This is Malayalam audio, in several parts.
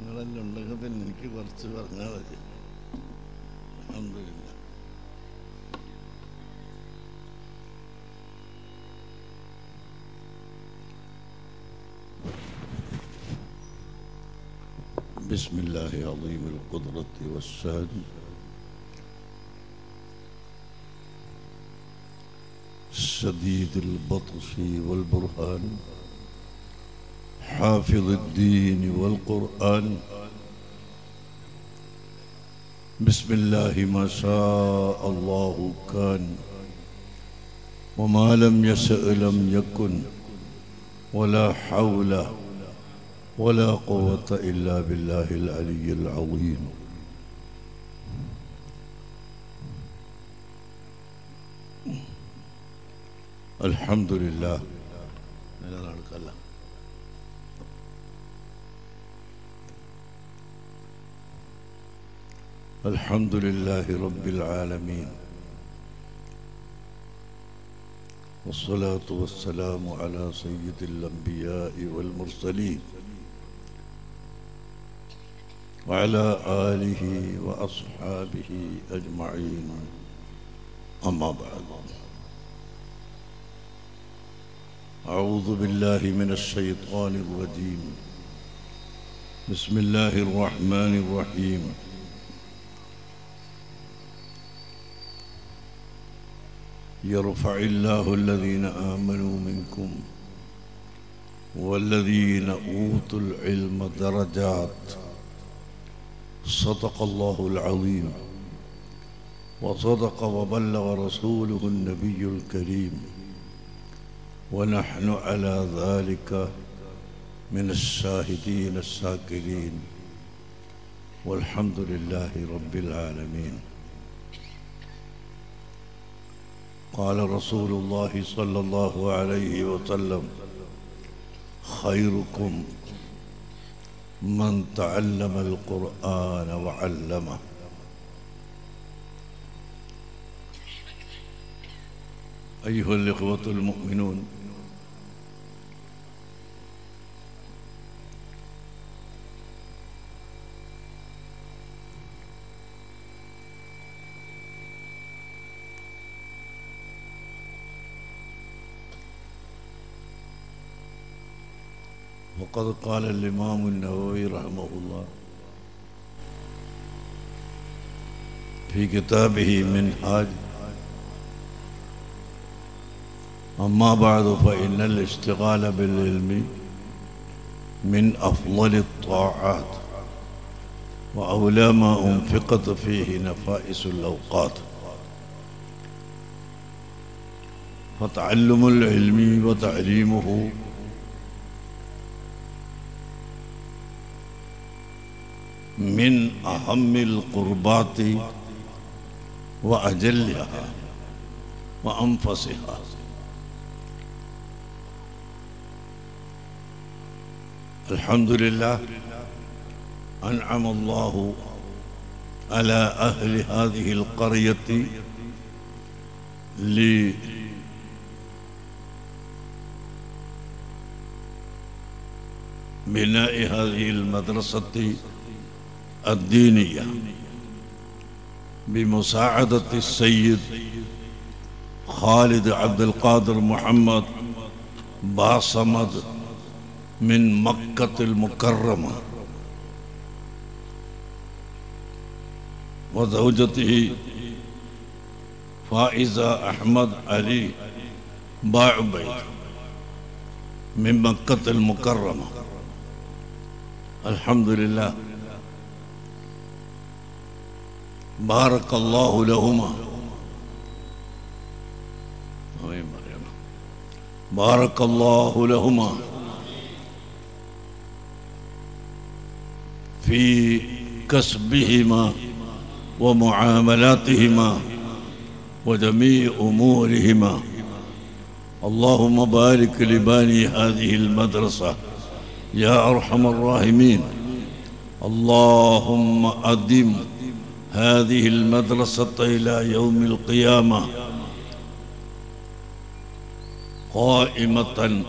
നിങ്ങളെല്ലാം ഉണ്ടെങ്കിൽ തന്നെ എനിക്ക് കുറച്ച് പറഞ്ഞാൽ മതി അൽഹംദുലില്ലാ. بسم الله عظيم القدرة والسان شديد البطش والبرهان حافظ الدين والقرآن. بسم الله ما شاء الله كان وما لم يشأ لم يكن ولا حول ولا قوة إلا بالله العلي العظيم. الحمد لله. الحمد لله رب العالمين والصلاة والسلام على سيد الأنبياء والمرسلين وعلى آله وأصحابه أجمعين. أما بعد. أعوذ بالله من الشيطان الرجيم. بسم الله الرحمن الرحيم. يرفع الله الذين آمنوا منكم والذين أوتوا العلم درجات. صدق الله العظيم. وصدق وبلغ رسوله النبي الكريم. ونحن على ذلك من الشاهدين الشاكرين. والحمد لله رب العالمين. قال رسول الله صلى الله عليه وسلم خيركم من تعلم القرآن وعلمه. أيها الإخوة المؤمنون وقد قال الإمام النووي رحمه الله في كتابه منهاج أما بعد فإن الاشتغال بالعلم من أفضل الطاعات وأولى ما أنفقت فيه نفائس الأوقات. فتعلم العلم وتعليمه من أهم القربات وأجلها وأنفسها. الحمد لله أنعم الله على أهل هذه القرية ل بناء هذه المدرسة الدينية. بمساعدة السيد خالد عبد القادر محمد باصمد من مكة المكرمة وزوجته فائزة أحمد علي باعبيد من مكة المكرمة. الحمد لله. بارك الله لهما. بارك الله لهما. في كسبهما ومعاملاتهما وجميع أمورهما. اللهم بارك لباني هذه المدرسة يا أرحم الراحمين. اللهم أدم هذه المدرسة إلى يوم القيامة قائمة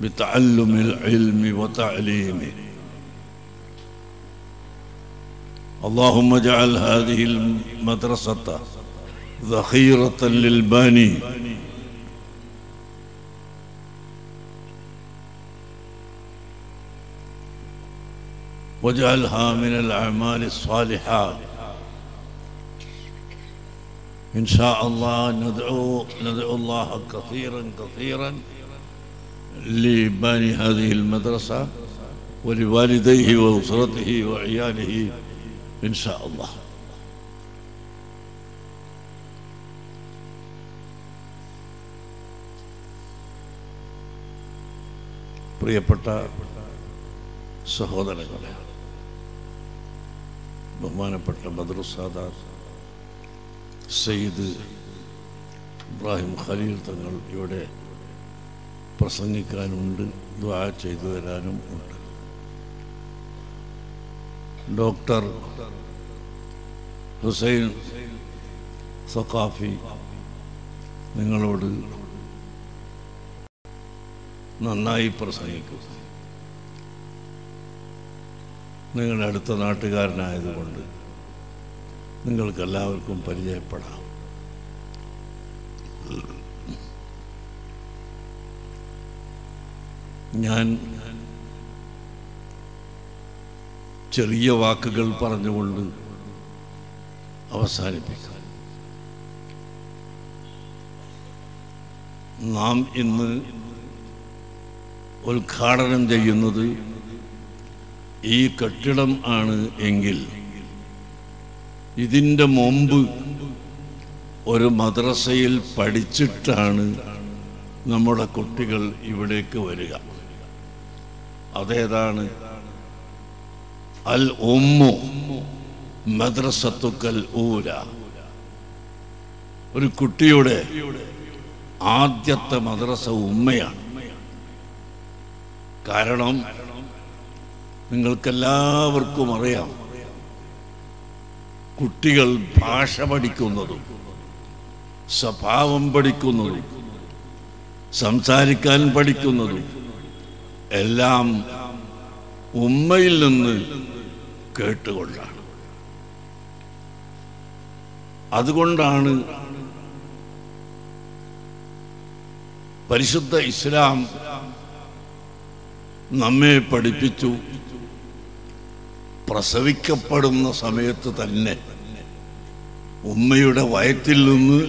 بتعلم العلم وتعليمه. اللهم اجعل هذه المدرسة ذخيرة للباني. واجعلها من الأعمال الصالحة إن شاء الله ندعو ندعو الله كثيرا كثيرا لباني هذه المدرسة ولوالديه وأسرته وعياله إن شاء الله പ്രിയപ്പെട്ട സഹോദരങ്ങളെ ബഹുമാനപ്പെട്ട ബദ്രുസാദാർ സയ്യിദ് ഇബ്രാഹിം ഖലീൽ തങ്ങൾ ഇവിടെ പ്രസംഗിക്കാനുണ്ട് ദ്വാ ചെയ്തു തരാനും ഉണ്ട്. ഡോക്ടർ ഹുസൈൻ സഖാഫി നിങ്ങളോട് നന്നായി പ്രസംഗിക്കും. നിങ്ങളുടെ അടുത്ത നാട്ടുകാരനായതുകൊണ്ട് നിങ്ങൾക്കെല്ലാവർക്കും പരിചയപ്പെടാം. ഞാൻ ചെറിയ വാക്കുകൾ പറഞ്ഞുകൊണ്ട് അവസാനിപ്പിക്കാം. നാം ഇന്ന് ഉദ്ഘാടനം ചെയ്യുന്നത് ഈ കെട്ടിടം ആണ് എങ്കിൽ ഇതിന്റെ മുമ്പ് ഒരു മദ്രസയിൽ പഠിച്ചിട്ടാണ് നമ്മുടെ കുട്ടികൾ ഇവിടേക്ക് വരിക. അതേതാണ്? അൽ ഉമ്മു മദ്രസത്തുക്കൽ ഊര. ഒരു കുട്ടിയുടെ ആദ്യത്തെ മദ്രസ ഉമ്മയാണ്. കാരണം നിങ്ങൾക്കെല്ലാവർക്കും അറിയാം കുട്ടികൾ ഭാഷ പഠിക്കുന്നതും സ്വഭാവം പഠിക്കുന്നതും സംസാരിക്കാൻ പഠിക്കുന്നതും എല്ലാം ഉമ്മയിൽ നിന്ന് കേട്ടുകൊണ്ടാണ്. അതുകൊണ്ടാണ് പരിശുദ്ധ ഇസ്ലാം നമ്മെ പഠിപ്പിച്ചു പ്രസവിക്കപ്പെടുന്ന സമയത്ത് തന്നെ ഉമ്മയുടെ വയറ്റിൽ നിന്ന്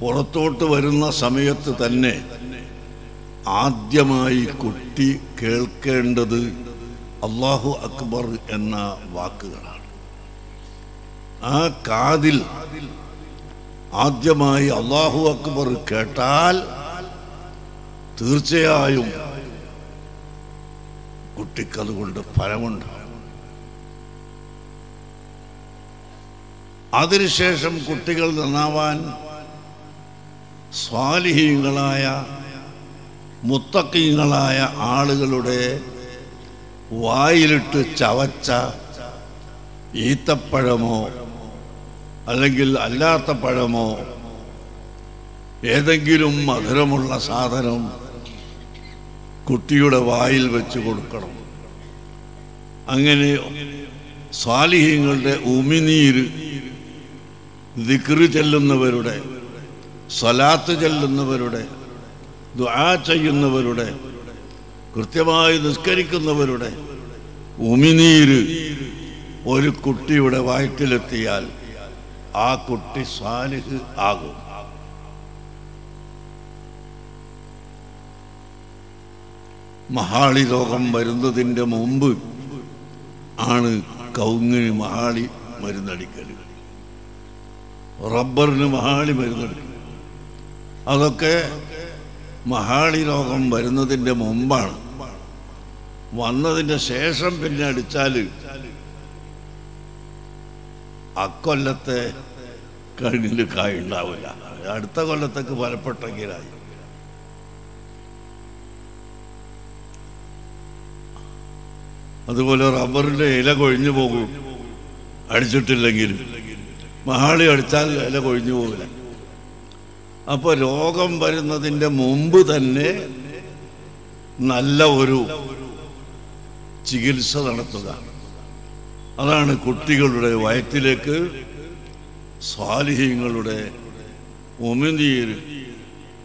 പുറത്തോട്ട് വരുന്ന സമയത്ത് തന്നെ ആദ്യമായി കുട്ടി കേൾക്കേണ്ടത് അള്ളാഹു അക്ബർ എന്ന വാക്കുകളാണ്. ആ കാതിൽ ആദ്യമായി അള്ളാഹു അക്ബർ കേട്ടാൽ തീർച്ചയായും കുട്ടിക്കതുകൊണ്ട് ഫലമുണ്ടാകും. അതിനുശേഷം കുട്ടികൾ നന്നാവാൻ സ്വാലിഹീങ്ങളായ മുത്തക്കീങ്ങളായ ആളുകളുടെ വായിലിട്ട് ചവച്ച ഈത്തപ്പഴമോ അല്ലെങ്കിൽ അല്ലാത്ത പഴമോ ഏതെങ്കിലും മധുരമുള്ള സാധനം കുട്ടിയുടെ വായിൽ വെച്ച് കൊടുക്കണം. അങ്ങനെ സ്വാലിഹ്യങ്ങളുടെ ഉമിനീര് ദിക്റ് ചെല്ലുന്നവരുടെ സ്വലാത്ത് ചെല്ലുന്നവരുടെ ദുആ ചെയ്യുന്നവരുടെ കൃത്യമായി നിസ്കരിക്കുന്നവരുടെ ഉമിനീര് ഒരു കുട്ടിയുടെ വയറ്റിലെത്തിയാൽ ആ കുട്ടി സാലിഹ് ആകും. മഹാളി രോഗം വരുന്നതിന്റെ മുമ്പ് ആണ് കൗങ്ങിന് മഹാളി മരുന്നടിക്കൽ റബ്ബറിന് മഹാളി മരുന്നെടുക്കും അതൊക്കെ മഹാളി രോഗം വരുന്നതിന്റെ മുമ്പാണ്. വന്നതിന്റെ ശേഷം പിന്നെ അടിച്ചാൽ അക്കൊല്ലത്തെ കഴിഞ്ഞിൽ കായ ഉണ്ടാവില്ല. അടുത്ത കൊല്ലത്തേക്ക് ഫലപ്പെട്ടെങ്കിലായി. അതുപോലെ റബ്ബറിന്റെ ഇല കൊഴിഞ്ഞു പോകും. അടിച്ചിട്ടില്ലെങ്കിൽ മഹാളി അടിച്ചാൽ ഇല കൊഴിഞ്ഞു പോകില്ല അപ്പോൾ രോഗം വരുന്നതിന്റെ മുമ്പ് തന്നെ നല്ല ഒരു ചികിത്സ നടത്തുക. അതാണ് കുട്ടികളുടെ വയറ്റിലേക്ക് സ്വാലിഹ്യങ്ങളുടെ ഉമിനീര്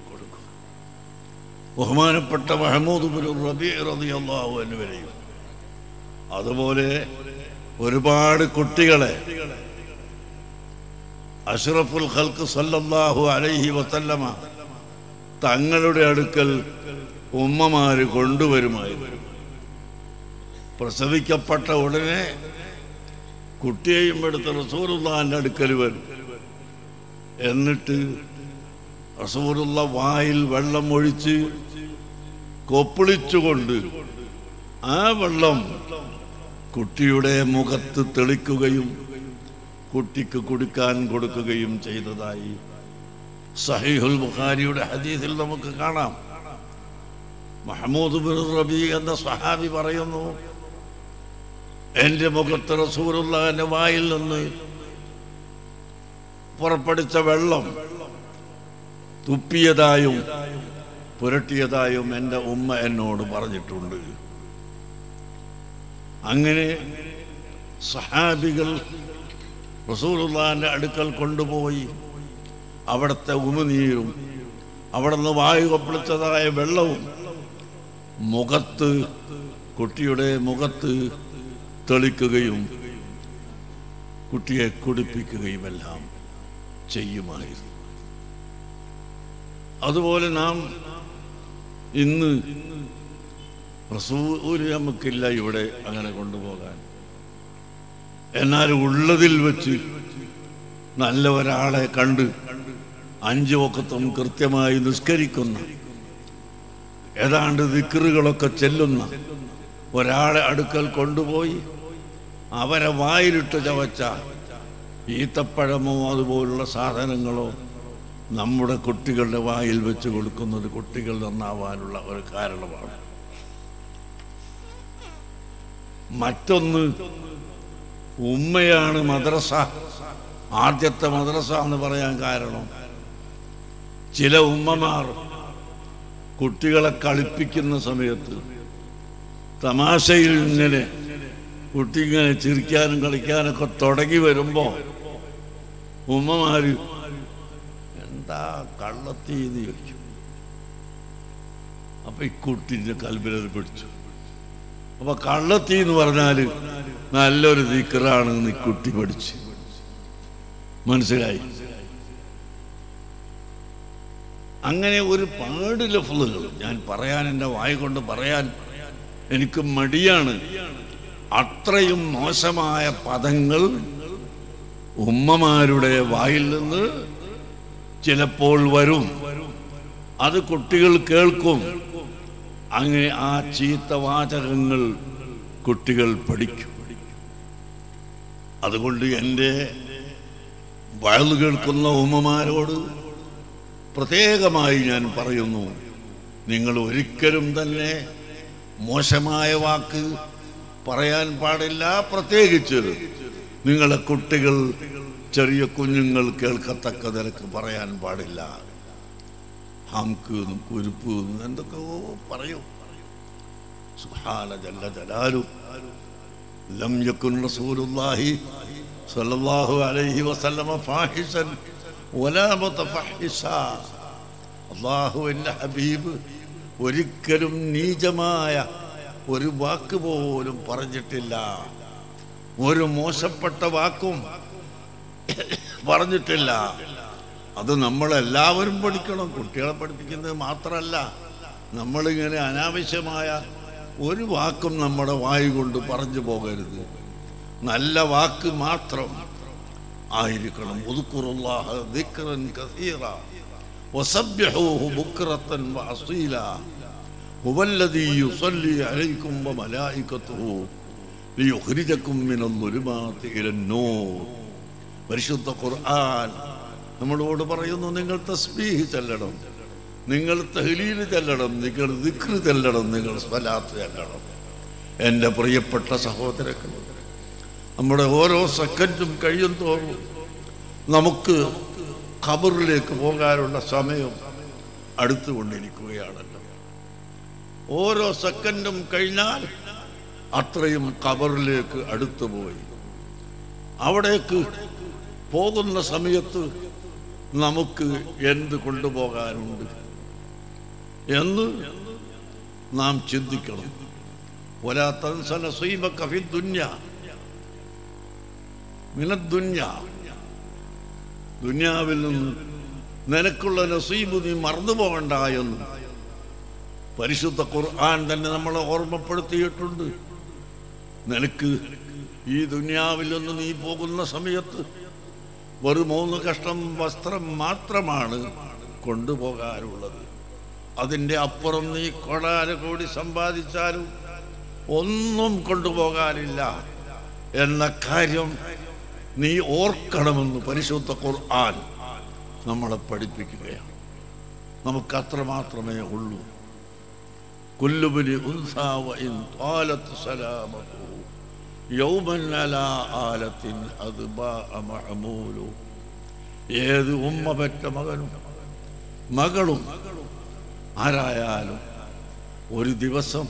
കൊടുക്കുക. ബഹുമാനപ്പെട്ട മഹമ്മൂദ് അതുപോലെ ഒരുപാട് കുട്ടികളെ അഷ്റഫുൽ ഖൽക്ക് സല്ലല്ലാഹു അലൈഹി വസല്ലമ തങ്ങളുടെ അടുക്കൽ ഉമ്മമാര് കൊണ്ടുവരുമായിരുന്നു. പ്രസവിക്കപ്പെട്ട ഉടനെ കുട്ടിയെയും എടുത്ത് റസൂറുല്ലാന്റെ അടുക്കൽ വരും. എന്നിട്ട് റസൂറുള്ള വായിൽ വെള്ളം ഒഴിച്ച് കൊപ്പിളിച്ചുകൊണ്ട് ആ വെള്ളം കുട്ടിയുടെ മുഖത്ത് തെളിക്കുകയും കുട്ടിക്ക് കൊടുക്കാൻ കൊടുക്കുകയും ചെയ്തതായി. സഹീഹുൽ ബുഖാരിയുടെ ഹദീസിൽ നമുക്ക് കാണാം. മഹമ്മൂദ് ബിൻ റബി എന്ന സഹാബി പറയുന്നു എന്റെ മുഖത്ത് റസൂറുള്ളാന്റെ വായിൽ നിന്ന് പുറപ്പെടുത്ത വെള്ളം തുപ്പിയതായും പുരട്ടിയതായും എന്റെ ഉമ്മ എന്നോട് പറഞ്ഞിട്ടുണ്ട്. അങ്ങനെ സഹാബികൾ റസൂലുള്ളാന്റെ അടുക്കൽ കൊണ്ടുപോയി. അവിടുത്തെ ഉമിനീരും നിന്ന് വായു കൊപ്പിളിച്ചതായ വെള്ളവും മുഖത്ത് കുട്ടിയുടെ മുഖത്ത് തെളിക്കുകയും കുട്ടിയെ കുടിപ്പിക്കുകയുമെല്ലാം ചെയ്യുമായിരുന്നു. അതുപോലെ നാം ഇന്ന് റസൂര് നമുക്കില്ല ഇവിടെ അങ്ങനെ കൊണ്ടുപോകാൻ. എന്നാൽ ഉള്ളതിൽ വെച്ച് നല്ല ഒരാളെ കണ്ട് അഞ്ചു വക്കത്തും കൃത്യമായി നിസ്കരിക്കുന്ന ഏതാണ്ട് ദിക്കറുകളൊക്കെ ചെല്ലുന്ന ഒരാളെ അടുക്കൽ കൊണ്ടുപോയി അവരെ വായിലിട്ട് ചവച്ച ഈത്തപ്പഴമോ അതുപോലുള്ള സാധനങ്ങളോ നമ്മുടെ കുട്ടികളുടെ വായിൽ വെച്ച് കൊടുക്കുന്നത് കുട്ടികൾ നന്നാവാനുള്ള ഒരു കാരണമാണ്. മറ്റൊന്ന് ഉമ്മയാണ് മദ്രസ. ആദ്യത്തെ മദ്രസ എന്ന് പറയാൻ കാരണം ചില ഉമ്മമാർ കുട്ടികളെ കളിപ്പിക്കുന്ന സമയത്ത് തമാശയിൽ ഇങ്ങനെ കുട്ടി ഇങ്ങനെ ചിരിക്കാനും കളിക്കാനൊക്കെ തുടങ്ങി വരുമ്പോ ഉമ്മമാര് എന്താ കള്ളത്തീതി ചോദിച്ചു അപ്പൊ ഈ കുട്ടിന്റെ കൽബിലത് പിടിച്ചു. അപ്പൊ കള്ളത്തി എന്ന് പറഞ്ഞാൽ നല്ലൊരു ദിക്കറാണ് കുട്ടി പഠിച്ച്. മനസ്സിലായി? അങ്ങനെ ഒരു പാട് ലഫ്ലുകൾ ഞാൻ പറയാൻ എന്റെ വായ കൊണ്ട് പറയാൻ എനിക്ക് മടിയാണ്. അത്രയും മോശമായ പദങ്ങൾ ഉമ്മമാരുടെ വായിൽ നിന്ന് ചിലപ്പോൾ വരും. അത് കുട്ടികൾ കേൾക്കും. അങ്ങനെ ആ ചീത്ത വാചകങ്ങൾ കുട്ടികൾ പഠിക്കും. അതുകൊണ്ട് എന്റെ വയലു കേൾക്കുന്ന ഉമ്മമാരോട് പ്രത്യേകമായി ഞാൻ പറയുന്നു നിങ്ങൾ ഒരിക്കലും തന്നെ മോശമായ വാക്ക് പറയാൻ പാടില്ല. പ്രത്യേകിച്ച് നിങ്ങളെ കുട്ടികൾ ചെറിയ കുഞ്ഞുങ്ങൾ കേൾക്കത്തക്ക നിലയ്ക്ക് പറയാൻ പാടില്ല. ഹംക്ക് എന്നും കുരുപ്പ് എന്തൊക്കെയോ പറയും. സുഹാന ജല്ല ജലാലു. ലം യക്കുൻ റസൂലുള്ളാഹി സ്വല്ലല്ലാഹു അലൈഹി വസല്ലമ ഫാഹിഷൻ വലാ മുതഫഹിഷ അള്ളാഹുവിന്റെ ഹബീബ് ഒരിക്കലും നീചമായ ഒരു വാക്ക് പോലും പറഞ്ഞിട്ടില്ല. ഒരു മോശപ്പെട്ട വാക്കും പറഞ്ഞിട്ടില്ല. അത് നമ്മളെല്ലാവരും പഠിക്കണം. കുട്ടികളെ പഠിപ്പിക്കുന്നത് മാത്രമല്ല നമ്മളിങ്ങനെ അനാവശ്യമായ ഒരു വാക്കും നമ്മുടെ വായു കൊണ്ട് പറഞ്ഞു പോകരുത്. നല്ല വാക്ക് മാത്രം ആയിരിക്കണം. പരിശുദ്ധ ഖുർആൻ നമ്മളോട് പറയുന്നു നിങ്ങൾ തസ്ബീഹ് ചെല്ലണം നിങ്ങൾ തഹലീൽ ചെല്ലണം നിങ്ങൾ ദിക്ർ ചെല്ലണം നിങ്ങൾ സ്വലാത്ത് ചെല്ലണം. എന്റെ പ്രിയപ്പെട്ട സഹോദരക്കൾ നമ്മുടെ ഓരോ സെക്കൻഡും കഴിയും തോറും നമുക്ക് ഖബറിലേക്ക് പോകാനുള്ള സമയം അടുത്തുകൊണ്ടിരിക്കുകയാണല്ലോ ഓരോ സെക്കൻഡും കഴിഞ്ഞാൽ അത്രയും ഖബറിലേക്ക് അടുത്തുപോയി. അവിടേക്ക് പോകുന്ന സമയത്ത് നമുക്ക് എന്ത് കൊണ്ടുപോകാനുണ്ട്? എന്ന് നാം ചിന്തിക്കണം. ദുന്യാവിൽ നിന്ന് നിനക്കുള്ള നസീബ് നീ മറന്നു പോകണ്ട എന്ന് പരിശുദ്ധ ഖുർആൻ തന്നെ നമ്മളെ ഓർമ്മപ്പെടുത്തിയിട്ടുണ്ട്. നിനക്ക് ഈ ദുന്യാവിൽ നിന്ന് നീ പോകുന്ന സമയത്ത് വെറും മൂന്ന് കഷ്ടം വസ്ത്രം മാത്രമാണ് കൊണ്ടുപോകാനുള്ളത്. അതിന്റെ അപ്പുറം നീ കൊടാര കോടി സമ്പാദിച്ചാലും ഒന്നും കൊണ്ടുപോകാനില്ല എന്ന കാര്യം നീ ഓർക്കണമെന്ന് പരിശുദ്ധ ഖുർആൻ നമ്മളെ പഠിപ്പിക്കുകയാണ്. നമുക്ക് അത്ര മാത്രമേ ഉള്ളൂ കൊല്ലുപുലി ഉത്സാവ ഇൻ പാലത്ത് സലാമത്തു ഏത് ഉമ്മ പെറ്റ മകനും മകളും ആരായാലും ഒരു ദിവസം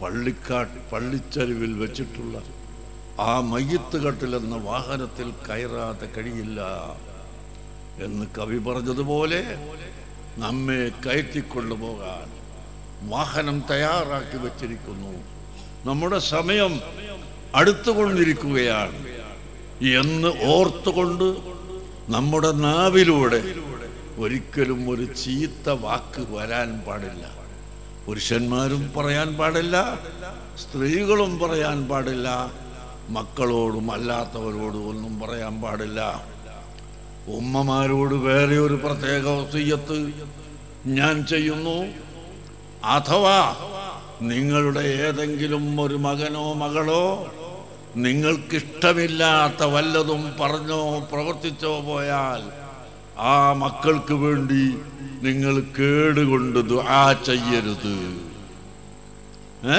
പള്ളിക്കാട്ട് പള്ളിച്ചരിവിൽ വെച്ചിട്ടുള്ള ആ മയ്യത്ത് കട്ടിലെന്ന വാഹനത്തിൽ കയറാതെ കഴിയില്ല എന്ന് കവി പറഞ്ഞതുപോലെ നമ്മെ കയറ്റിക്കൊണ്ടുപോകാൻ വാഹനം തയ്യാറാക്കി വച്ചിരിക്കുന്നു. നമ്മുടെ സമയം അടുത്തുകൊണ്ടിരിക്കുകയാണ്. എന്ന് ഓർത്തുകൊണ്ട് നമ്മുടെ നാവിലൂടെ ഒരിക്കലും ഒരു ചീത്ത വാക്ക് വരാൻ പാടില്ല. പുരുഷന്മാരും പറയാൻ പാടില്ല സ്ത്രീകളും പറയാൻ പാടില്ല മക്കളോടും അല്ലാത്തവരോടും ഒന്നും പറയാൻ പാടില്ല. ഉമ്മമാരോട് വേറെ ഒരു പ്രത്യേക വസീയത്ത് ഞാൻ ചെയ്യുന്നു. അഥവാ നിങ്ങളുടെ ഏതെങ്കിലും ഒരു മകനോ മകളോ നിങ്ങൾക്കിഷ്ടമില്ലാത്ത വല്ലതും പറഞ്ഞോ പ്രവർത്തിച്ചോ പോയാൽ ആ മക്കൾക്ക് വേണ്ടി നിങ്ങൾ കേടുകൊണ്ട് ദുആ ചെയ്യരുത്. ഏ?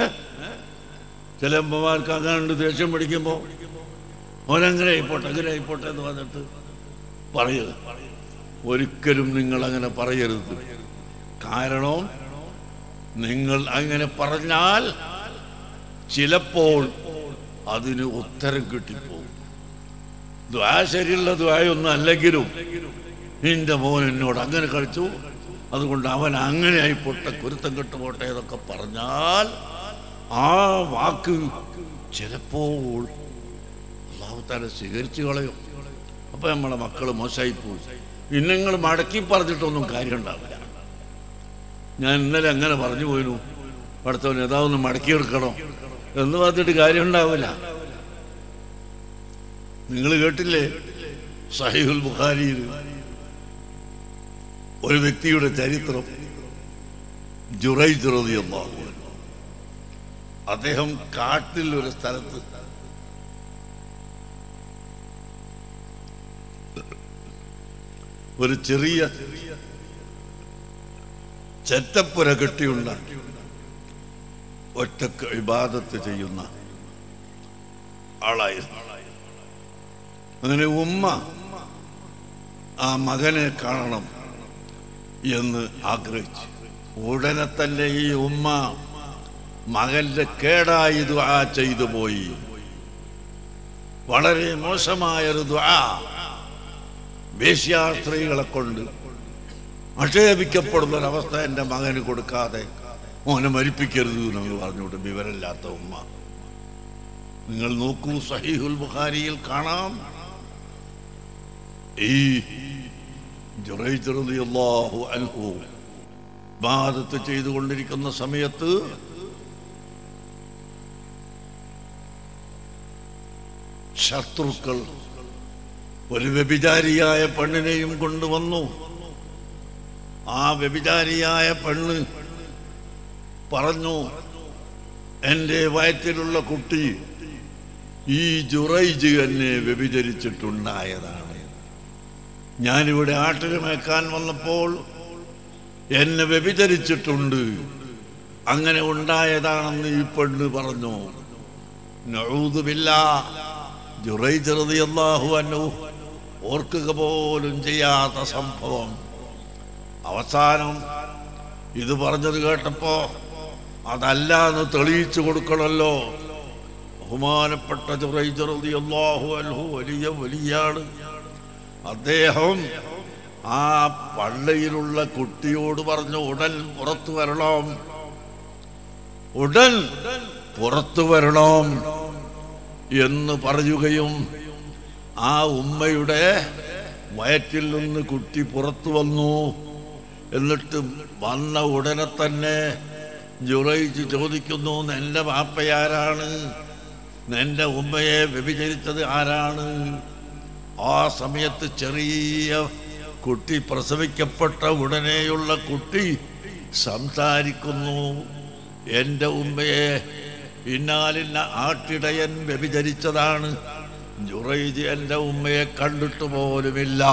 ചില അമ്മമാർക്ക് അങ്ങനെ ദേഷ്യം പിടിക്കുമ്പോൾ ഓനങ്ങനെ ആയിപ്പോട്ടെ അങ്ങനെ ആയിപ്പോട്ടെ എന്ന് പറഞ്ഞിട്ട് പറയുക ഒരിക്കലും നിങ്ങൾ അങ്ങനെ പറയരുത്. കാരണം നിങ്ങൾ അങ്ങനെ പറഞ്ഞാൽ ചിലപ്പോൾ അതിന് ഉത്തരം കിട്ടിപ്പോകും. ദ്വാ ശരിയുള്ള ദ്വായൊന്നും അല്ലെങ്കിലും നിന്റെ മോൻ എന്നോട് അങ്ങനെ കളിച്ചു. അതുകൊണ്ട് അവൻ അങ്ങനെയായി പൊട്ട കുരുത്തം കെട്ടുപോട്ടെ എന്നൊക്കെ പറഞ്ഞാൽ ആ വാക്ക് ചിലപ്പോൾ അള്ളാഹുത്താരെ സ്വീകരിച്ചു കളയും. അപ്പൊ നമ്മളെ മക്കൾ മോശമായി പോകും പിന്നെ നിങ്ങൾ മടക്കി പറഞ്ഞിട്ടൊന്നും കാര്യം ഉണ്ടാവില്ല ഞാൻ ഇന്നലെ അങ്ങനെ പറഞ്ഞു പോയിരുന്നു അടുത്തവൻ ഏതാവൊന്ന് മടക്കിയെടുക്കണം എന്ന് പറഞ്ഞിട്ട് കാര്യം ഉണ്ടാവില്ല നിങ്ങൾ കേട്ടില്ലേ? സഹീഹുൽ ബുഖാരിയിൽ ഒരു വ്യക്തിയുടെ ചരിത്രം. ജുറൈ അൻഹു. അദ്ദേഹം കാട്ടിൽ ഒരു സ്ഥലത്ത് ഒരു ചെറിയ ചെറ്റപ്പുര കെട്ടിയുള്ള ഒറ്റയ്ക്ക് വിവാദത്ത് ചെയ്യുന്ന ആളായിരുന്നു. അങ്ങനെ ഉമ്മ ആ മകനെ കാണണം എന്ന് ആഗ്രഹിച്ചു. ഉടനെ തന്നെ ഈ ഉമ്മ മകന്റെ കേടായി ദുആ ചെയ്തു പോയി. വളരെ മോശമായൊരു ദുആ വേശ്യാസ്ത്രീകളെ കൊണ്ട് ആക്ഷേപിക്കപ്പെടുന്ന ഒരവസ്ഥ എന്റെ മകന് കൊടുക്കാതെ മോനെ മരിപ്പിക്കരുത് എന്ന് പറഞ്ഞുകൊണ്ട് വിവരമില്ലാത്ത ഉമ്മ. നിങ്ങൾ നോക്കൂ സഹീഹുൽ ബുഖാരിയിൽ കാണാം. ഈ ജുറൈജ് റളിയല്ലാഹു അൻഹു ഇബാദത്ത് ചെയ്തുകൊണ്ടിരിക്കുന്ന സമയത്ത് ശത്രുക്കൾ ഒരു വ്യഭിചാരിയായ പെണ്ണിനെയും കൊണ്ടുവന്നു. ആ വ്യഭിചാരിയായ പെണ്ണ് പറഞ്ഞു എന്റെ വയറ്റിലുള്ള കുട്ടി ഈ ജുറൈജ് എന്നെ വ്യഭിചരിച്ചിട്ടുണ്ടായതാണ്. ഞാനിവിടെ ആട്ടിലുമേക്കാൻ വന്നപ്പോൾ എന്നെ വ്യഭിചരിച്ചിട്ടുണ്ട്. അങ്ങനെ ഉണ്ടായതാണെന്ന് ഈ പെണ്ണ് പറഞ്ഞു. ജുറൈജ് റളിയല്ലാഹു അൻഹു ഓർക്കുക പോലും ചെയ്യാത്ത സംഭവം. അവസാനം ഇത് പറഞ്ഞത് കേട്ടപ്പോ അതല്ല എന്ന് തെളിയിച്ചു കൊടുക്കണല്ലോ. ബഹുമാനപ്പെട്ട വലിയ അൻഹു വലിയ വലിയാണ്. അദ്ദേഹം ആ പള്ളിയിലുള്ള കുട്ടിയോട് പറഞ്ഞു ഉടൻ പുറത്തു വരണം. ഉടൻ പുറത്തു വരണം എന്ന് പറയുകയും ആ ഉമ്മയുടെ വയറ്റിൽ നിന്ന് കുട്ടി പുറത്തു വന്നു. എന്നിട്ട് വന്ന ഉടനെ തന്നെ ജുറൈജ് ചോദിക്കുന്നു നിന്റെ വാപ്പയാരാണ്? എന്റെ ഉമ്മയെ വ്യഭിചരിച്ചത് ആരാണ്? ആ സമയത്ത് ചെറിയ കുട്ടി പ്രസവിക്കപ്പെട്ട ഉടനെയുള്ള കുട്ടി സംസാരിക്കുന്നു എന്റെ ഉമ്മയെ ഇന്നാലിന്ന ആട്ടിടയൻ വ്യഭിചരിച്ചതാണ്. ജുറൈജ് എന്റെ ഉമ്മയെ കണ്ടിട്ട് പോലുമില്ല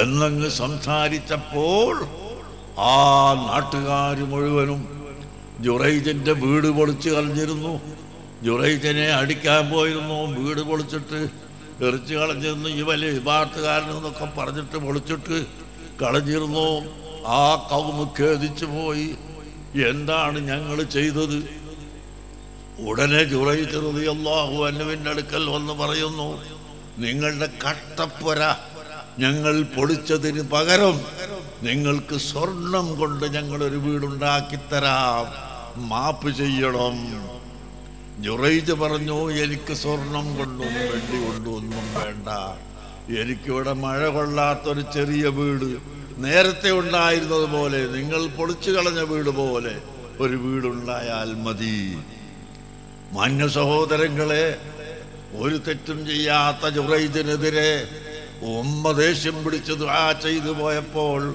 എന്നങ്ങ് സംസാരിച്ചപ്പോൾ ആ നാട്ടുകാർ മുഴുവനും ജുറൈജിന്റെ വീട് പൊളിച്ച് കളഞ്ഞിരുന്നു. ജുറൈജിനെ അടിക്കാൻ പോയിരുന്നു. വീട് പൊളിച്ചിട്ട് എറിച്ച് കളഞ്ഞിരുന്നു. ഇവൽ വിഭാഗത്തുകാരനെന്നൊക്കെ പറഞ്ഞിട്ട് പൊളിച്ചിട്ട് കളഞ്ഞിരുന്നു. ആ കൗമ് ഖേദിച്ചു പോയി. എന്താണ് ഞങ്ങൾ ചെയ്തത്? ഉടനെ ജുറൈജ് അള്ളാഹു അനുവിന്റെ അടുക്കൽ വന്ന് പറയുന്നു നിങ്ങളുടെ കട്ടപ്പുര ഞങ്ങൾ പൊളിച്ചതിന് പകരം നിങ്ങൾക്ക് സ്വർണം കൊണ്ട് ഞങ്ങൾ ഒരു വീടുണ്ടാക്കി തരാം മാപ്പ് ചെയ്യണം. ജുറൈജ് പറഞ്ഞു എനിക്ക് സ്വർണം കൊണ്ടും വെള്ളി കൊണ്ടും ഒന്നും വേണ്ട. എനിക്കിവിടെ മഴ കൊള്ളാത്തൊരു ചെറിയ വീട്. നേരത്തെ ഉണ്ടായിരുന്നത് പോലെ നിങ്ങൾ പൊളിച്ചു കളഞ്ഞ വീട് പോലെ ഒരു വീടുണ്ടായാൽ മതി. മാന്യ സഹോദരങ്ങളെ ഒരു തെറ്റും ചെയ്യാത്ത ജുറൈദിനെതിരെ ഉമ്മ ദേഷ്യം പിടിച്ച് ദുആ ചെയ്തു പോയപ്പോൾ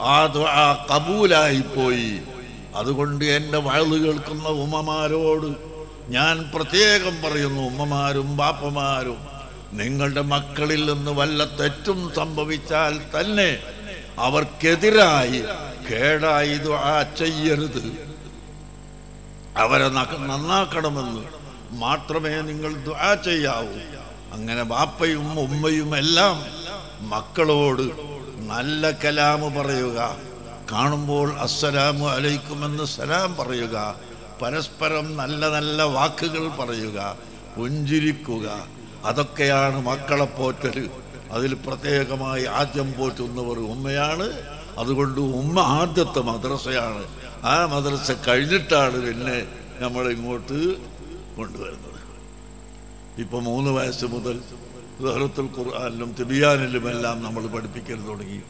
ആ ദുആ കബൂലായി പോയി. അതുകൊണ്ട് എന്റെ വഴുതു കേൾക്കുന്ന ഉമ്മമാരോട് ഞാൻ പ്രത്യേകം പറയുന്നു ഉമ്മമാരും ബാപ്പമാരും നിങ്ങളുടെ മക്കളിൽ നിന്ന് വല്ല തെറ്റും സംഭവിച്ചാൽ തന്നെ അവർക്കെതിരായി കേടായി ദുആ ചെയ്യരുത്. അവരെ നക- നന്നാക്കണമെന്ന് മാത്രമേ നിങ്ങൾ ദുആ ചെയ്യാവൂ. അങ്ങനെ ബാപ്പയും ഉമ്മയും എല്ലാം മക്കളോട് നല്ല കലാമ് പറയുക. കാണുമ്പോൾ അസ്സലാമു അലൈക്കുമെന്ന് സലാം പറയുക. പരസ്പരം നല്ല നല്ല വാക്കുകൾ പറയുക. പുഞ്ചിരിക്കുക. അതൊക്കെയാണ് മക്കളെ പോറ്റൽ അതിൽ പ്രത്യേകമായി ആദ്യം പോറ്റുന്നവർ ഉമ്മയാണ്. അതുകൊണ്ട് ഉമ്മ ആദ്യത്തെ മദ്രസയാണ്. ആ മദ്രസ കഴിഞ്ഞിട്ടാണ് പിന്നെ നമ്മൾ ഇങ്ങോട്ട് കൊണ്ടുവരുന്നത്. ഇപ്പൊ മൂന്ന് വയസ്സ് മുതൽ സഹറത്തുൽ ഖുർആാനിലും തിബിയാനിലും എല്ലാം നമ്മൾ പഠിപ്പിക്കാൻ തുടങ്ങി.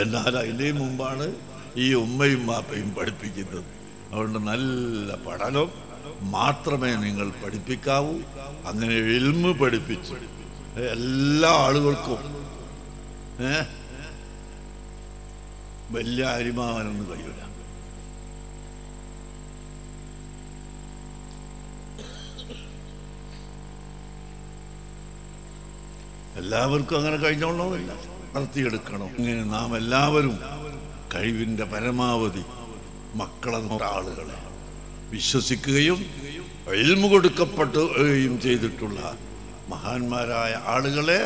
എന്നാൽ അതിന്റെയും മുമ്പാണ് ഈ ഉമ്മയും മാപ്പയും പഠിപ്പിക്കുന്നത്. അതുകൊണ്ട് നല്ല പഠനം മാത്രമേ നിങ്ങൾ പഠിപ്പിക്കാവൂ. അങ്ങനെ എൽമ് പഠിപ്പിച്ച്. എല്ലാ ആളുകൾക്കും ഏ? വലിയ അരിമാവനൊന്നും കഴിയൂല. എല്ലാവർക്കും അങ്ങനെ കഴിഞ്ഞോളണമെന്നില്ല. നടത്തിയെടുക്കണം. ഇങ്ങനെ നാം എല്ലാവരും കഴിവിന്റെ പരമാവധി മക്കളെ ആളുകളെ വിശ്വസിക്കുകയും എൽമു കൊടുക്കപ്പെടുകയും ചെയ്തിട്ടുള്ള മഹാന്മാരായ ആളുകളെ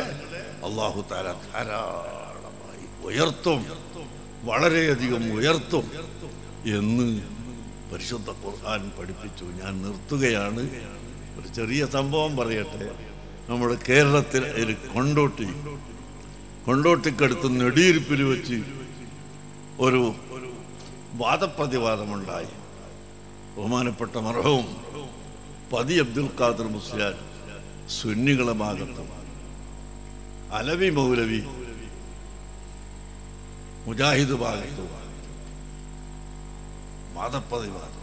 അള്ളാഹു താര ധാരാളമായി ഉയർത്തും വളരെയധികം ഉയർത്തും എന്ന് പരിശുദ്ധ ഖുർആൻ പഠിപ്പിച്ചു. ഞാൻ നിർത്തുകയാണ്. ഒരു ചെറിയ സംഭവം പറയട്ടെ. നമ്മുടെ കേരളത്തിൽ ഒരു കൊണ്ടോട്ടി കൊണ്ടോട്ടിക്കടുത്ത് നെടിയിരിപ്പിൽ വെച്ച് ഒരു വാദപ്രതിവാദമുണ്ടായി. ബഹുമാനപ്പെട്ട മറവും പതി അബ്ദുൽ ഖാദർ മുസ്ലിയാൻ സുന്നികളെ ഭാഗത്ത് അലവി മൗലവി മുജാഹിദ് ഭാഗത്ത് വാദപ്രതിവാദം.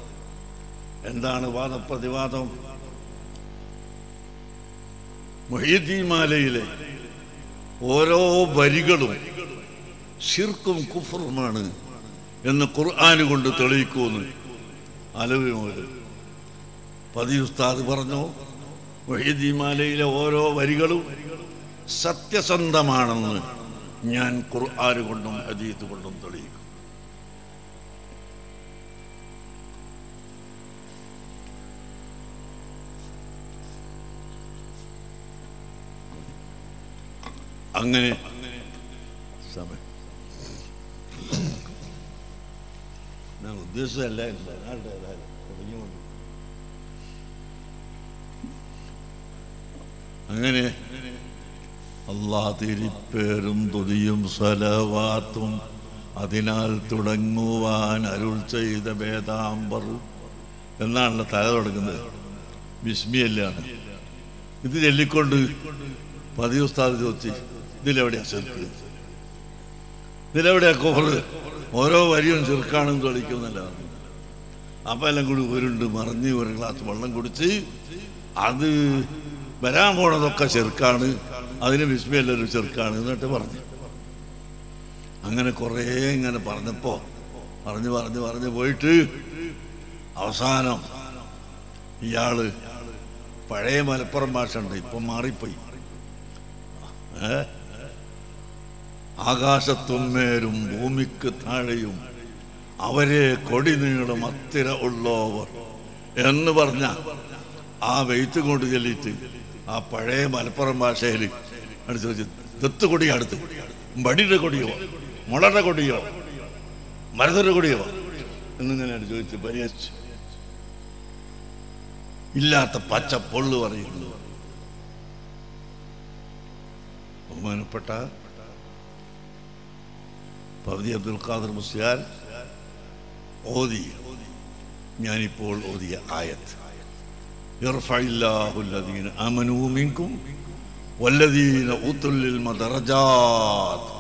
എന്താണ് വാദപ്രതിവാദം? മൊഹീദ്ദീൻ മാലയിലെ ഓരോ വരികളും ശിർക്കും കുഫറുമാണ് എന്ന് ഖുർആൻ കൊണ്ട് തെളിയിക്കുമെന്ന് അലവിമോര് പതി ഉസ്താദ് പറഞ്ഞു? മൊഹീദ്ദീമാലയിലെ ഓരോ വരികളും സത്യസന്ധമാണെന്ന് ഞാൻ ഖുർആന് കൊണ്ടും ഹദീത്ത് കൊണ്ടും തെളിയിക്കും. അങ്ങനെ. ഞാൻ ഉദ്ദേശിച്ചതല്ല. തുടങ്ങിക്കൊണ്ട് അങ്ങനെ. അള്ളാ തിരിപ്പേരും തുതിയും സലവാത്തും അതിനാൽ തുടങ്ങുവാൻ അരുൾ ചെയ്ത വേദാംബർ എന്നാണല്ലോ തല തുടങ്ങുന്നത്. വിസ്മിയല്ലാണ് ഇത് ചൊല്ലിക്കൊണ്ട് പതിവ് ചോദിച്ച് ഇതിലെവിടെയാ ചെറുക്ക്? ഇതിലെവിടെയാ കോറ് ഓരോ വരിയും ചെറുക്കാണെന്ന് തെളിക്കുന്നല്ല അപ്പം എല്ലാം കൂടി ഉരുണ്ട് മറിഞ്ഞ് ഒരു ഗ്ലാസ് വെള്ളം കുടിച്ച് അത് വരാൻ പോണതൊക്കെ ചെറുക്കാണ്. അതിന് വിസ്മയല്ലൊരു ചെറുക്കാണ് എന്നിട്ട് പറഞ്ഞു. അങ്ങനെ കുറേ ഇങ്ങനെ പറഞ്ഞപ്പോൾ പറഞ്ഞു പറഞ്ഞു പറഞ്ഞു പോയിട്ട് അവസാനം ഇയാൾ പഴയ മലപ്പുറം ഭാഷ ഉണ്ട് ഇപ്പം മാറിപ്പോയി. ഏ? ആകാശത്തുമ്മേരും ഭൂമിക്ക് താഴെയും അവരെ കൊടി നീളും അത്തിര ഉള്ളോവർ എന്ന് പറഞ്ഞ ആ വെയ്ത്ത് കൊണ്ട് ചൊല്ലിയിട്ട് ആ പഴയ മലപ്പുറം ഭാഷയിൽ അടുത്ത് വെച്ച് ദത്ത് കൊടി അടുത്ത്? വടിയുടെ കൊടിയോ? മുളയുടെ കൊടിയോ? മരതരുടെ കൊടിയോ? എന്നിങ്ങനെയാണ് ചോദിച്ച് പരിഹരിച്ചു. ഇല്ലാത്ത പച്ച പൊള്ളു പറയുന്നു. ബഹുമാനപ്പെട്ട പവതി അബ്ദുൽ ഖാദർ മുസ്ലിയാർ ഓതി. ഞാനിപ്പോൾ ഓതിയ ആയത്ത്. അമനൂമിങ്കും വല്ലതീന ഊത്തുല്ലിൽ മദറജാത്.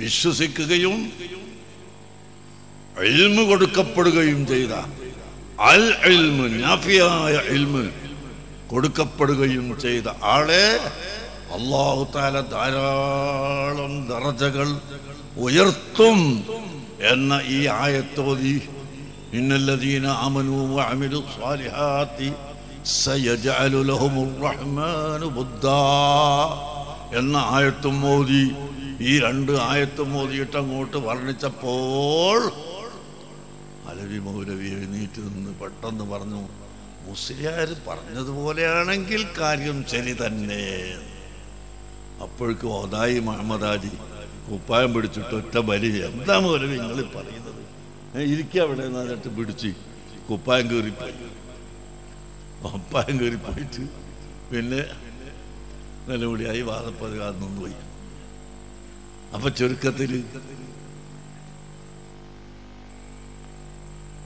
വിശ്വസിക്കുകയും എൽമ് കൊടുക്കപ്പെടുകയും ചെയ്ത അൽ എൽമ് നാഫിയായ എൽമ് കൊടുക്കപ്പെടുകയും ചെയ്ത ആളെ അള്ളാഹു താല ധാരാളം ദറജകൾ ഉയർത്തും എന്ന ഈ ആയത്തോതി ഇന്നല്ലദീന അമനു വഅമിലു സ്വാലിഹാത്തി സയജഅലു ലഹുമുർ റഹ്മാനു ബുദ്ദാ എന്ന ആയത്തും മോദി ഈ രണ്ട് ആയത്തും മോദിയിട്ട് അങ്ങോട്ട് വർണിച്ചപ്പോൾ അലവി മൗലവി എഴുന്നേറ്റ് നിന്ന് പെട്ടെന്ന് പറഞ്ഞു മുസ്ലിയാർ പറഞ്ഞതുപോലെയാണെങ്കിൽ കാര്യം ശരി തന്നെ. അപ്പോഴേക്കും ഓതായി മുഹമ്മദാജി കുപ്പായം പിടിച്ചിട്ട് ഒറ്റ ബലി എന്താ പോലെ നിങ്ങൾ പറയുന്നത്? ഇരിക്കുക അവിടെ എന്നിട്ട് പിടിച്ച് കുപ്പായം കയറിപ്പോയി കുപ്പായം കയറിപ്പോയിട്ട് പിന്നെ നിലവിളിയായി വാദപ്പത് നിന്ന് പോയി. അപ്പൊ ചുരുക്കത്തിൽ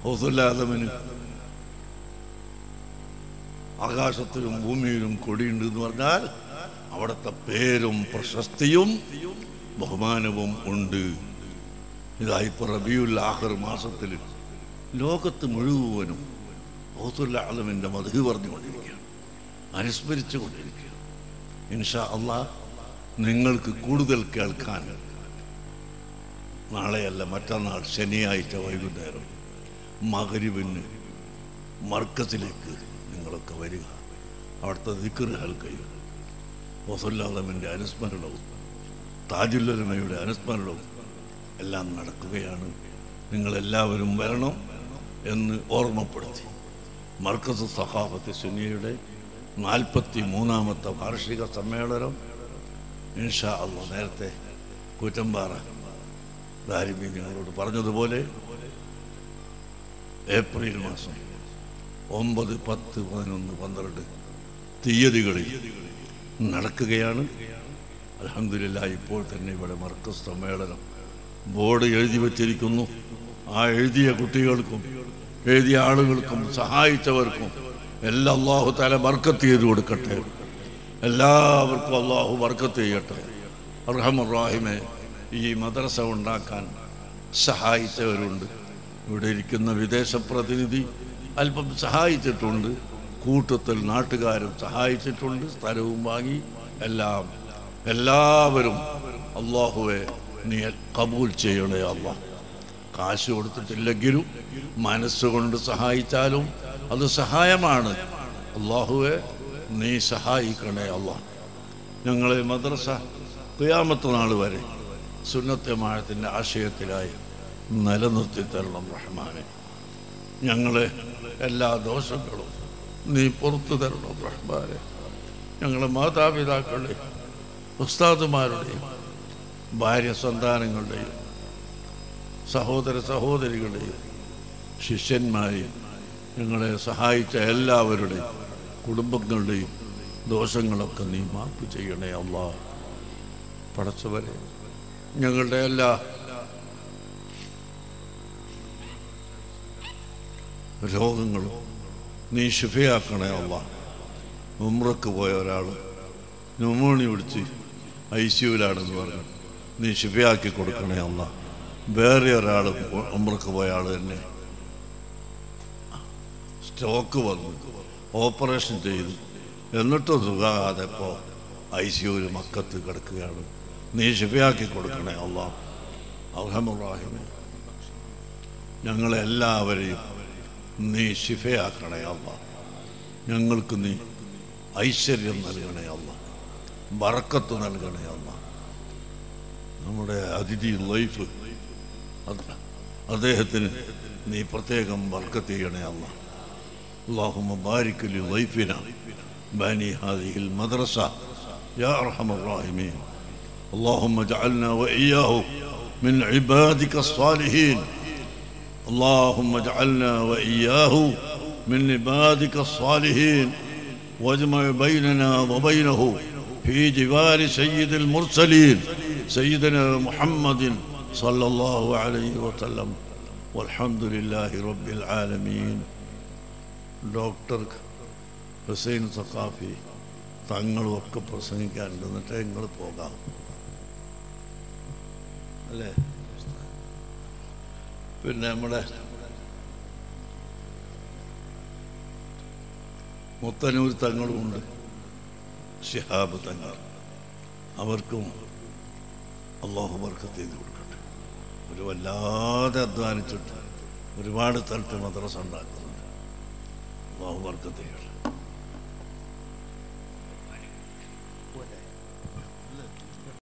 ഹൗസുല്ലാദമന് ആകാശത്തിലും ഭൂമിയിലും കൊടിയുണ്ട് എന്ന് പറഞ്ഞാൽ അവിടുത്തെ പേരും പ്രശസ്തിയും ബഹുമാനവും ഉണ്ട്. ഇതായി റബിയുൽ ആഹർ മാസത്തിൽ ലോകത്ത് മുഴുവനും ആലമിന്റെ മധു പറഞ്ഞുകൊണ്ടിരിക്കുകയാണ്. അനുസ്മരിച്ചു കൊണ്ടിരിക്കുകയാണ്. ഇൻഷാ അള്ളാ നിങ്ങൾക്ക് കൂടുതൽ കേൾക്കാൻ നാളെയല്ല മറ്റന്നാൾ ശനിയാഴ്ച വൈകുന്നേരം മകരിവിന് മർക്കത്തിലേക്ക് നിങ്ങളൊക്കെ വരിക. അവിടുത്തെ ദിക്കർ ഹൽക്കയും വസുല്ലാദമിന്റെ അനുസ്മരണവും താജുല്ലമയുടെ അനുസ്മരണവും എല്ലാം നടക്കുകയാണ്. നിങ്ങളെല്ലാവരും വരണം എന്ന് ഓർമ്മപ്പെടുത്തി. മർക്കസ് സഹാബത്ത് സുനിയയുടെ നാൽപ്പത്തി മൂന്നാമത്തെ വാർഷിക സമ്മേളനം. ഇൻഷാ അള്ള നേരത്തെ കൂറ്റമ്പാറ ദാരിമി നിങ്ങളോട് പറഞ്ഞതുപോലെ ഏപ്രിൽ മാസം ഒമ്പത് പത്ത് പതിനൊന്ന് പന്ത്രണ്ട് തീയതികളിൽ നടക്കുകയാണ്. അലഹമില്ല ഇപ്പോൾ തന്നെ ഇവിടെ മർക്കസ് സമ്മേളനം ബോർഡ് എഴുതി വച്ചിരിക്കുന്നു. ആ എഴുതിയ കുട്ടികൾക്കും എഴുതിയ ആളുകൾക്കും സഹായിച്ചവർക്കും എല്ലാം അള്ളാഹു തല ബർക്കത്ത് ചെയ്ത് കൊടുക്കട്ടെ. എല്ലാവർക്കും അള്ളാഹു ബർക്കത്ത് ചെയ്യട്ടെ. അർഹമുറാഹിമെ ഈ മദ്രസ ഉണ്ടാക്കാൻ സഹായിച്ചവരുണ്ട്. ഇവിടെ ഇരിക്കുന്ന വിദേശ പ്രതിനിധി അല്പം സഹായിച്ചിട്ടുണ്ട്. കൂട്ടത്തിൽ നാട്ടുകാരും സഹായിച്ചിട്ടുണ്ട്. സ്ഥലവും വാങ്ങി എല്ലാം എല്ലാവരും അള്ളാഹുവെ നീ കബൂൽ ചെയ്യണേ അള്ളാഹ് കാശ് കൊടുത്തിട്ടില്ലെങ്കിലും മനസ്സുകൊണ്ട് സഹായിച്ചാലും അത് സഹായമാണ്. അള്ളാഹുവെ നീ സഹായിക്കണേ അള്ളാഹ് ഞങ്ങളെ മദ്രസ ക്രിയാമത്ത് നാൾ വരെ സുന്നത്യമായത്തിന്റെ ആശയത്തിലായി നിലനിർത്തി തരണം റഹ്മാനെ. ഞങ്ങളെ എല്ലാ ദോഷങ്ങളും നീ പുറത്തു തരണം റഹ്മാനെ. ഞങ്ങളെ മാതാപിതാക്കളുടെയും ഉസ്താദുമാരുടെയും ഭാര്യ സന്താനങ്ങളുടെയും സഹോദര സഹോദരികളുടെയും ശിഷ്യന്മാരെയും ഞങ്ങളെ സഹായിച്ച എല്ലാവരുടെയും കുടുംബങ്ങളുടെയും ദോഷങ്ങളൊക്കെ നീ മാപ്പ് ചെയ്യണേ അല്ല. പടച്ചവരെ ഞങ്ങളുടെ എല്ലാ രോഗങ്ങളും നീ ശുഭയാക്കണേ അല്ല. ഉമ്രക്ക് പോയ ഒരാൾ ന്യൂമോണി പിടിച്ച് ഐ സിയുലാണെന്ന് പറഞ്ഞു. നീ ശിഫയാക്കി കൊടുക്കണേ അല്ല. വേറെ ഒരാൾ ഉമ്രക്ക് പോയ ആൾ തന്നെ. സ്ട്രോക്ക് വന്നു. ഓപ്പറേഷൻ ചെയ്തു. എന്നിട്ടും സുഖാകാതെ ഇപ്പോൾ ഐ സിയുവിൽ മക്കത്ത് കിടക്കുകയാണ്. നീ ശിഫയാക്കി കൊടുക്കണേ അല്ല. അഹമുറാഹിമേ ഞങ്ങളെല്ലാവരെയും നീ ശിഫയാക്കണേ അല്ല. ഞങ്ങൾക്ക് നീ ഐശ്വര്യം നൽകണേ അല്ല. ബറക്കത്ത് നൽകണേ അല്ല നമ്മുടെ അതിഥി ലൈഫ് അത് അദ്ദേഹത്തിന് നീ പ്രത്യേകം ബർക്കത്ത് ചെയ്യണേ അല്ല اللهم بارك لضيفنا باني هذه المدرسة يا أرحم الراحمين اللهم اجعلنا وإياه من عبادك الصالحين اللهم اجعلنا وإياه من عبادك الصالحين واجمع بيننا وبينه في جوار سيد المرسلين سيدنا محمد صلى الله عليه وسلم والحمد لله رب العالمين ഡോക്ടർ ഹുസൈൻ സഖാഫി തങ്ങളും ഒക്കെ പ്രസംഗിക്കാറുണ്ട് എന്നിട്ട് നിങ്ങൾ പോകാം അല്ലേ പിന്നെ നമ്മുടെ മുത്തനൂർ തങ്ങളുമുണ്ട് ഷിഹാബ് തങ്ങൾ അവർക്കും അള്ളാഹു ബർക്കത്ത് ചെയ്ത് കൊടുക്കട്ടെ. ഒരു വല്ലാതെ അധ്വാനിച്ചിട്ട് ഒരുപാട് സ്ഥലത്ത് മദ്രസ ഉണ്ടാക്കുന്നുണ്ട്. അള്ളാഹു ബർക്കത്ത് ചെയ്യട്ടെ.